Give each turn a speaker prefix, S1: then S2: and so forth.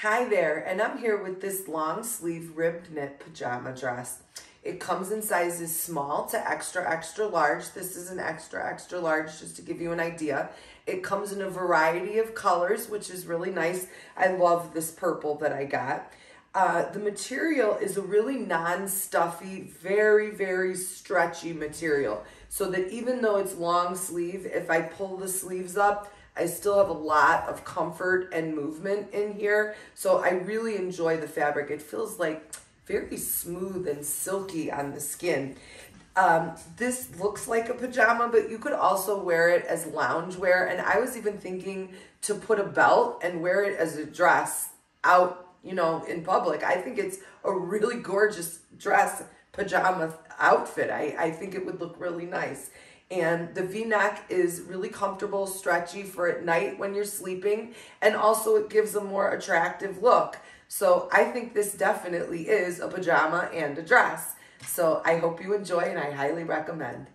S1: Hi there, and I'm here with this long sleeve ribbed knit pajama dress. It comes in sizes small to extra, extra large. This is an extra, extra large, just to give you an idea. It comes in a variety of colors, which is really nice. I love this purple that I got. Uh, the material is a really non-stuffy, very, very stretchy material. So that even though it's long sleeve, if I pull the sleeves up, I still have a lot of comfort and movement in here. So I really enjoy the fabric. It feels like very smooth and silky on the skin. Um, this looks like a pajama, but you could also wear it as loungewear. And I was even thinking to put a belt and wear it as a dress out, you know, in public. I think it's a really gorgeous dress pajama outfit. I, I think it would look really nice. And the v-neck is really comfortable, stretchy for at night when you're sleeping. And also it gives a more attractive look. So I think this definitely is a pajama and a dress. So I hope you enjoy and I highly recommend.